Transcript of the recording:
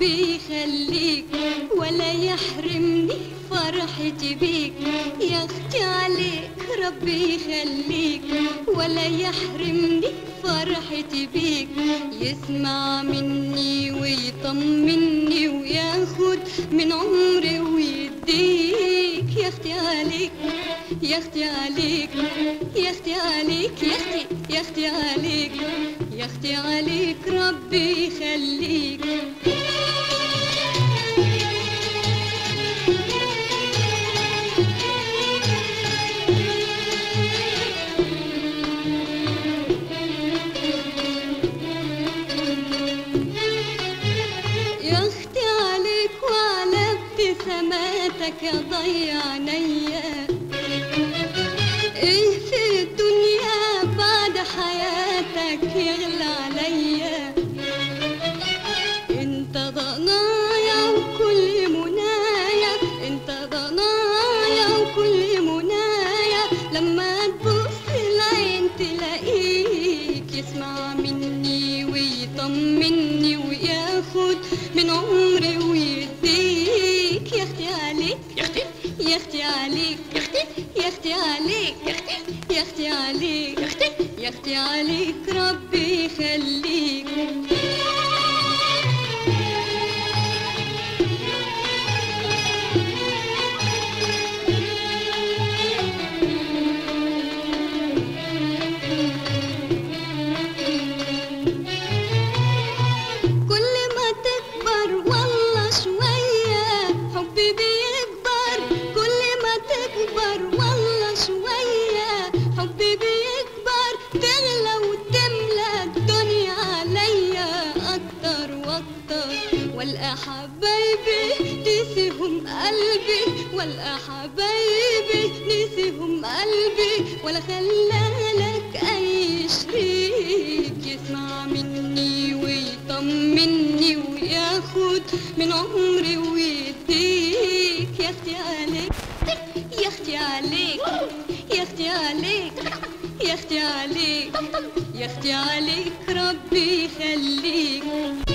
ربي يخليك ولا يحرمني فرحتي بيك يا أختي عليك ربي يخليك ولا يحرمني فرحتي بيك يسمع مني ويطمني وياخد من عمري ويديك. يا أختي عليك يا أختي عليك يا أختي عليك يا أختي يا أختي عليك يا أختي عليك ربي يخليك. يا أختي عليك وعلى ابتساماتك ضيع عينيا يسمع مني ويطمني وياخد من عمري ويديك. يا أختي عليك. يا أختي. يا أختي عليك. يا أختي. يا أختي عليك. يا أختي. يا أختي عليك. يا أختي. يا أختي عليك ربي. حبايبي نسيهم قلبي. والقى حبايبي نسيهم قلبي. ولا خلالك أي شريك يسمع مني ويطمني وياخد من عمري ويديك. يا أختي عليك يا أختي عليك يا أختي عليك يا أختي عليك يا أختي عليك. ربي يخليك.